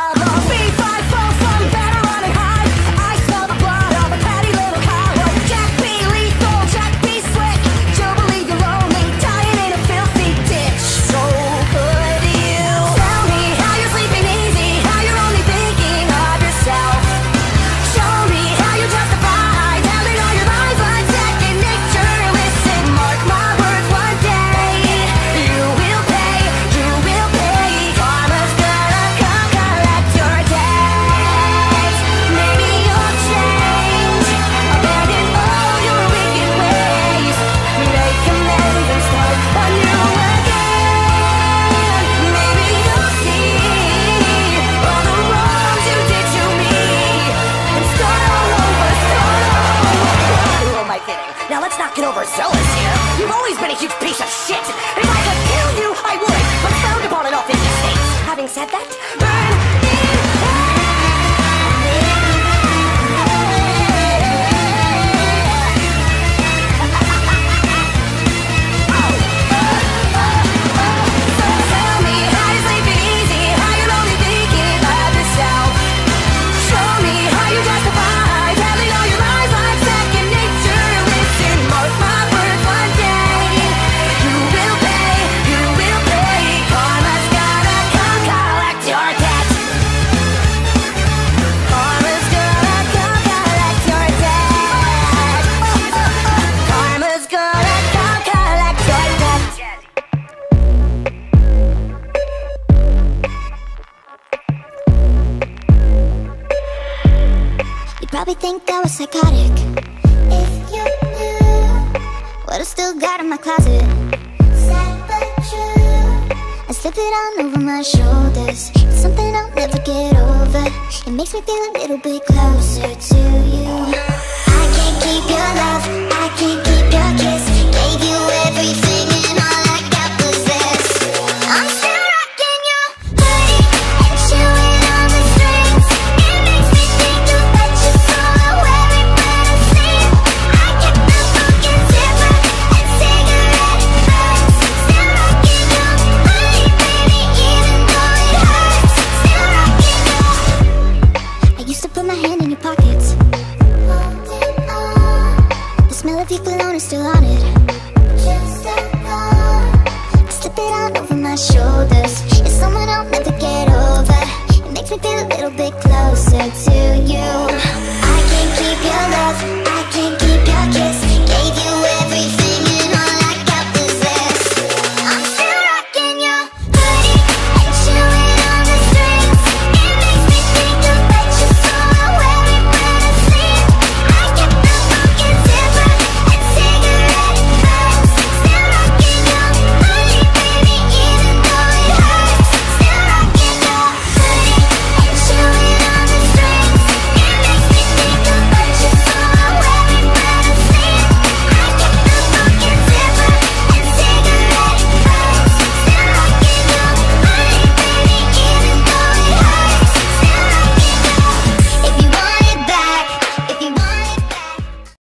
I not get overzealous here. You've always been a huge piece of shit. If I could kill you, I would. I'm frowned upon in all 50. Having said that, probably think I was psychotic. If you knew What I still got in my closet. Sad but true. I slip it on over my shoulders. It's Something I'll never get over. It makes me feel a little bit closer to you. I can't keep your love. people alone is still on it.